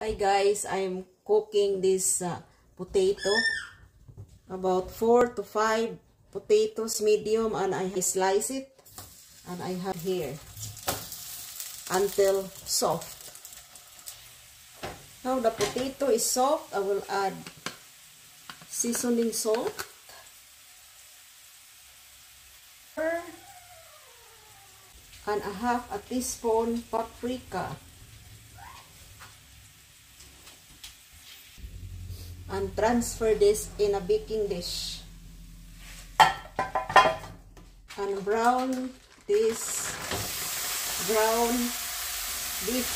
Hi guys, I'm cooking this uh, potato. About 4 to 5 potatoes medium and I slice it and I have here until soft. Now the potato is soft, I will add seasoning salt. And a half a teaspoon paprika. And transfer this in a baking dish. And brown this brown beef.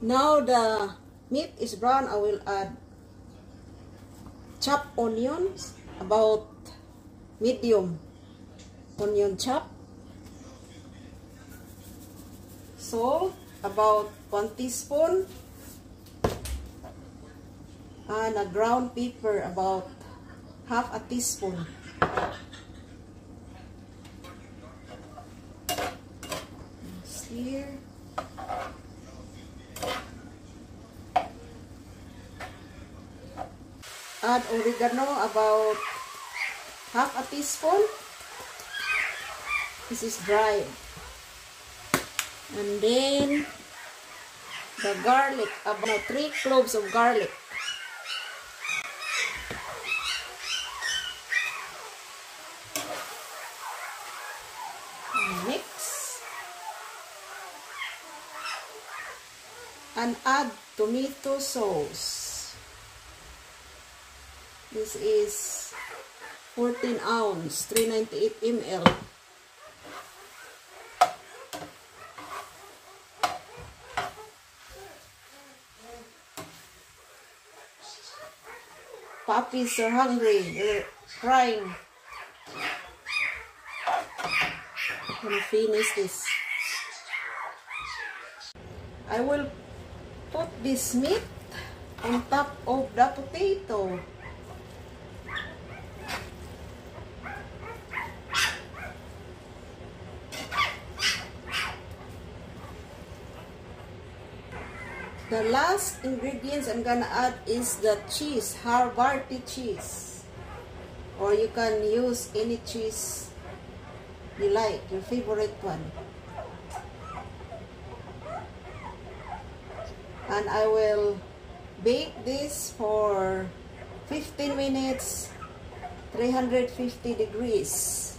Now the meat is brown. I will add chopped onions about medium onion chop. Salt about 1 teaspoon and a ground pepper about half a teaspoon. Here. Add oregano about half a teaspoon. This is dry. And then the garlic, about 3 cloves of garlic. And add tomato sauce. This is 14 ounce 398 ml puppies are hungry. They're crying. Gonna finish this. I will put this meat on top of the potato. The last ingredients I'm gonna add is the cheese, Havarti cheese. Or you can use any cheese you like, your favorite one. And I will bake this for 15 minutes, 350 degrees.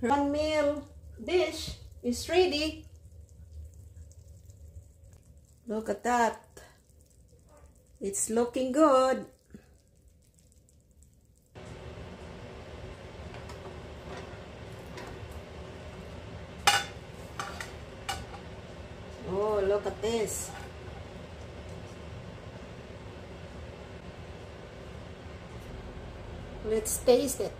One meal dish is ready. Look at that. It's looking good. Look at this. Let's taste it.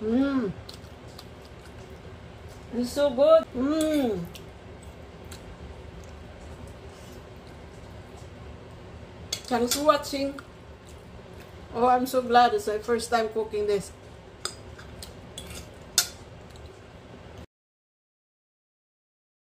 Mmm. It's so good. Mmm. Thanks for watching. Oh, I'm so glad it's my first time cooking this.